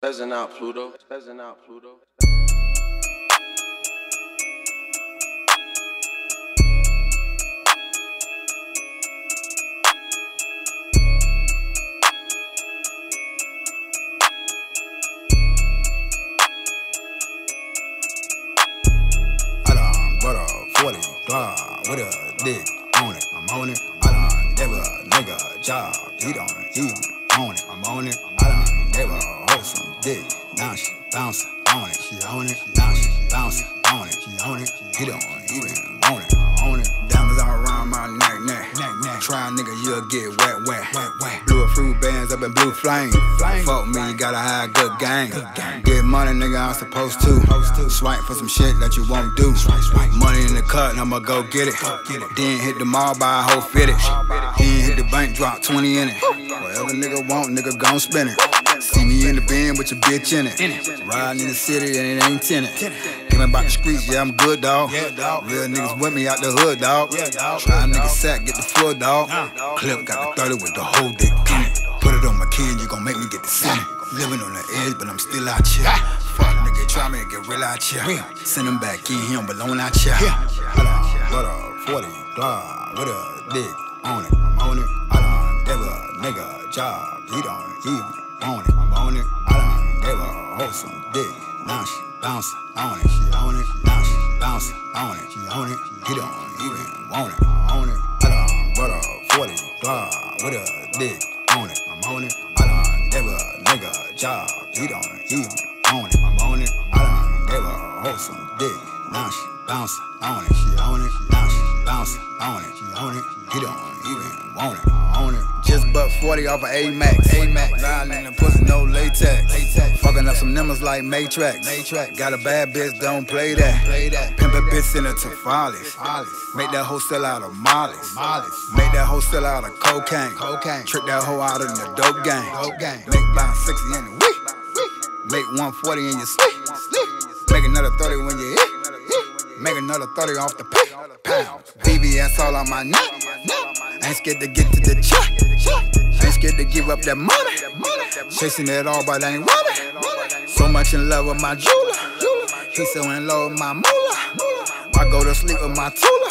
Pheasant out, Pluto. Pheasant out, Pluto. 40 Glock with a dick on it. I'm on it. I done gave a nigga job. He don't even on it. I'm on it. Now she bouncing on it. She on it. Now she bouncing on it. She on it. He don't even want it. On it. Diamonds all around my neck, neck, neck, neck. Try a nigga, you'll get wet, wet, wet, wet. Blue fruit bands up in blue flame. flame. Fuck me, you gotta have good game. Good game. Get money, nigga, I'm supposed to. Swipe for some shit that you won't do. Money in the cut, and I'ma go get it. Then hit the mall, buy a whole fitted. Then hit the bank, drop 20 in it. Whatever nigga want, nigga gon' spend it. See me in the band with your bitch in it. Riding in the city and it ain't tenant. Came about the streets, yeah, I'm good, dog. Real niggas with me out the hood, dog. Try a nigga sack, get the floor, dog. Clip got the 30 with the whole dick in it. Put it on my kid, you gon' make me get the center. Living on the edge, but I'm still out here. Fuck nigga, try me and get real out here. Send him back in, he don't belong out here. Hold on, hold on, 40 Glock with a dick on it. I'm on it. I done gave a nigga job. He don't even on it. On it. I done gave a hoe some dick. Now she bouncing on it. She on it. Now she bouncing on it. She on it. He don't even want it. I'm on it. I done bought a 40 Glock with a dick on it. I'm on it. I done gave a nigga a job. He don't even on it. I'm on it. I done gave a hoe some dick. Now she bouncing on it. She on it. Now she bouncing on it. She on it. He don't even want it. I On it. Just buck 40 off of A-Max. A-Max. In the pussy, no latex. latex. Fucking up some numbers like Matrix. Matrix. Got a bad bitch, don't play that. Play that. Pimp a bitch in a Tifalis. Make that hoe sell out of Molly's. Make that hoe sell out of cocaine. Cocaine. Trick that hoe out in the dope game. Dope game. Make about 60 in the week. Make 140 in your sleep. Make another 30 when you hit. Make another 30 off the pound. VVS all on my neck. Ain't scared to get to the check. Ain't scared to give up that money. Chasing it all, but I ain't running. So much in love with my jeweler. He so in love with my moolah. I go to sleep with my tula.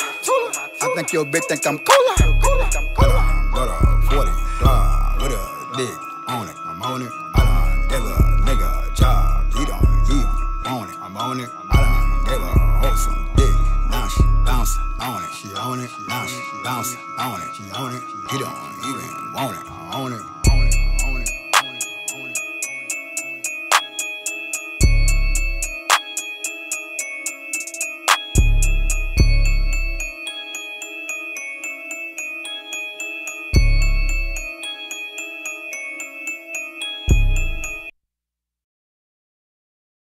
I think your bitch think I'm cooler. I done got a 40 dog with a dick on it. I'm on it. I done give a nigga job. He don't, he on it. I'm on it. want it, bounce, bounce, I want it, on it, get on, even want it, want it.